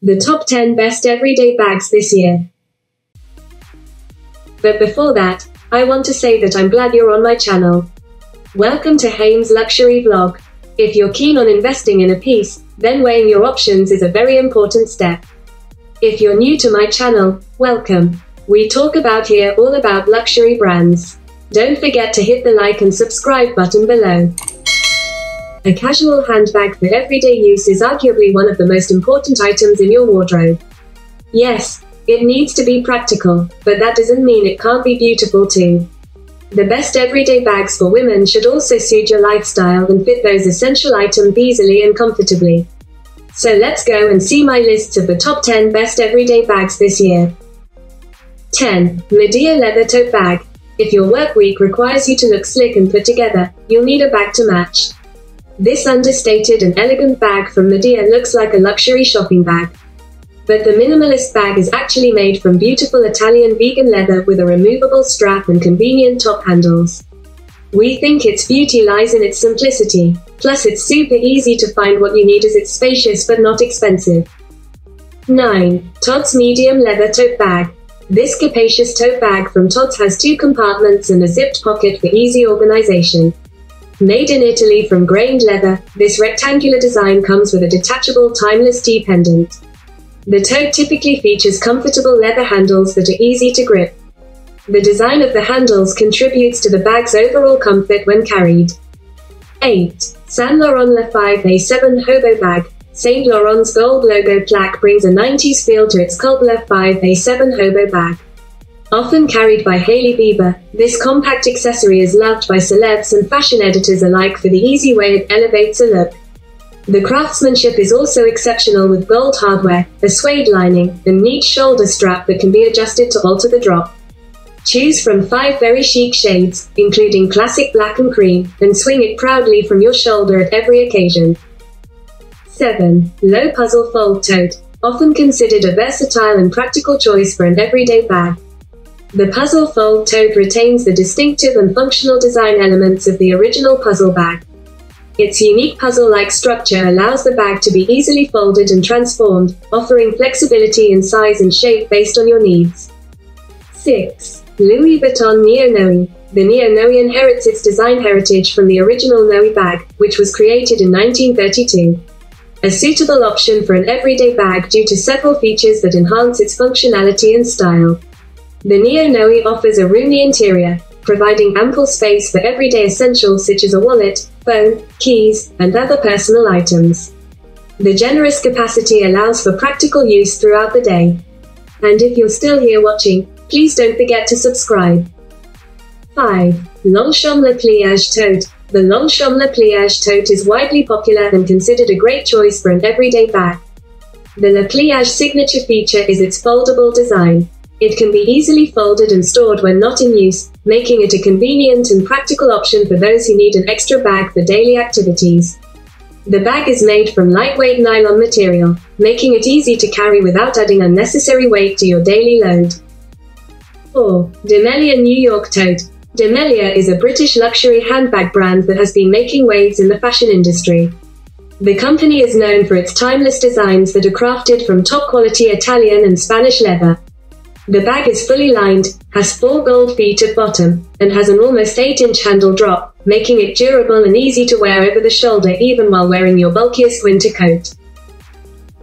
The top 10 best everyday bags this year. But before that, I want to say that I'm glad you're on my channel. Welcome to Hymme's Luxury Vlog. If you're keen on investing in a piece, then weighing your options is a very important step. If you're new to my channel, welcome. We talk about here all about luxury brands. Don't forget to hit the like and subscribe button below. A casual handbag for everyday use is arguably one of the most important items in your wardrobe. Yes, it needs to be practical, but that doesn't mean it can't be beautiful too. The best everyday bags for women should also suit your lifestyle and fit those essential items easily and comfortably. So let's go and see my lists of the top 10 best everyday bags this year. 10. Medea Leather Tote Bag. If your work week requires you to look slick and put together, you'll need a bag to match. This understated and elegant bag from Medea looks like a luxury shopping bag. But the minimalist bag is actually made from beautiful Italian vegan leather with a removable strap and convenient top handles. We think its beauty lies in its simplicity, plus it's super easy to find what you need as it's spacious but not expensive. 9. Tod's Medium Leather Tote Bag. This capacious tote bag from Tod's has two compartments and a zipped pocket for easy organization. Made in Italy from grained leather, this rectangular design comes with a detachable timeless T pendant. The tote typically features comfortable leather handles that are easy to grip, the design of the handles contributes to the bag's overall comfort when carried. 8. Saint Laurent Le 5 à 7 Hobo Bag. Saint Laurent's gold logo plaque brings a 90s feel to its cult Le 5 à 7 Hobo Bag. Often carried by Hailey Bieber, this compact accessory is loved by celebs and fashion editors alike for the easy way it elevates a look. The craftsmanship is also exceptional with gold hardware, a suede lining, and neat shoulder strap that can be adjusted to alter the drop. Choose from five very chic shades, including classic black and cream, and swing it proudly from your shoulder at every occasion. 7. Loewe Puzzle Fold Tote, often considered a versatile and practical choice for an everyday bag. The Puzzle Fold Tote retains the distinctive and functional design elements of the original puzzle bag. Its unique puzzle-like structure allows the bag to be easily folded and transformed, offering flexibility in size and shape based on your needs. 6. Louis Vuitton Neo Noe. The Neo Noe inherits its design heritage from the original Noe bag, which was created in 1932. A suitable option for an everyday bag due to several features that enhance its functionality and style. The Neo Noe offers a roomy interior, providing ample space for everyday essentials such as a wallet, phone, keys, and other personal items. The generous capacity allows for practical use throughout the day. And if you're still here watching, Please don't forget to subscribe. 5. Longchamp Le Pliage Tote. The Longchamp Le Pliage tote is widely popular and considered a great choice for an everyday bag. The Le Pliage signature feature is its foldable design. It can be easily folded and stored when not in use, making it a convenient and practical option for those who need an extra bag for daily activities. The bag is made from lightweight nylon material, making it easy to carry without adding unnecessary weight to your daily load. 4. DeMellier New York Tote. DeMellier is a British luxury handbag brand that has been making waves in the fashion industry. The company is known for its timeless designs that are crafted from top quality Italian and Spanish leather. The bag is fully lined, has four gold feet at bottom, and has an almost 8 inch handle drop, making it durable and easy to wear over the shoulder even while wearing your bulkiest winter coat.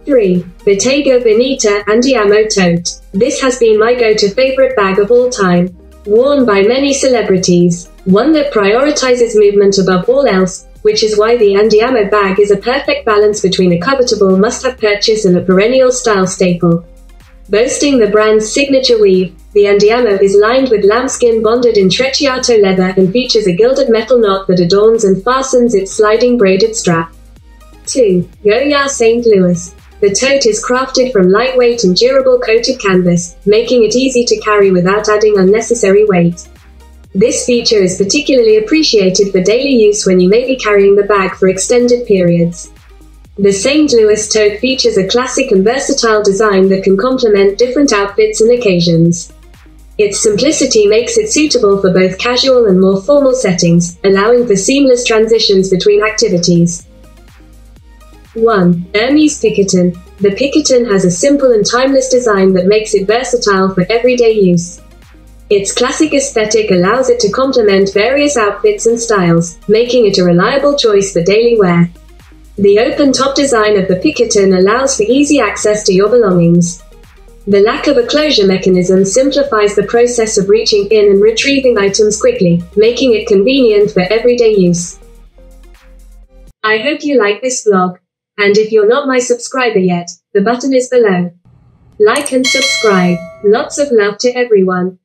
3. Bottega Veneta Andiamo Tote. This has been my go-to favorite bag of all time. Worn by many celebrities. One that prioritizes movement above all else, which is why the Andiamo bag is a perfect balance between a covetable must-have purchase and a perennial style staple. Boasting the brand's signature weave, the Andiamo is lined with lambskin bonded intrecciato leather and features a gilded metal knot that adorns and fastens its sliding braided strap. 2. Goyard St. Louis. The tote is crafted from lightweight and durable coated canvas, making it easy to carry without adding unnecessary weight. This feature is particularly appreciated for daily use when you may be carrying the bag for extended periods. The St. Louis tote features a classic and versatile design that can complement different outfits and occasions. Its simplicity makes it suitable for both casual and more formal settings, allowing for seamless transitions between activities. 1. Hermes Picotin. The Picotin has a simple and timeless design that makes it versatile for everyday use. Its classic aesthetic allows it to complement various outfits and styles, making it a reliable choice for daily wear. The open top design of the Picotin allows for easy access to your belongings. The lack of a closure mechanism simplifies the process of reaching in and retrieving items quickly, making it convenient for everyday use. I hope you like this vlog. And if you're not my subscriber yet, the button is below. Like and subscribe. Lots of love to everyone.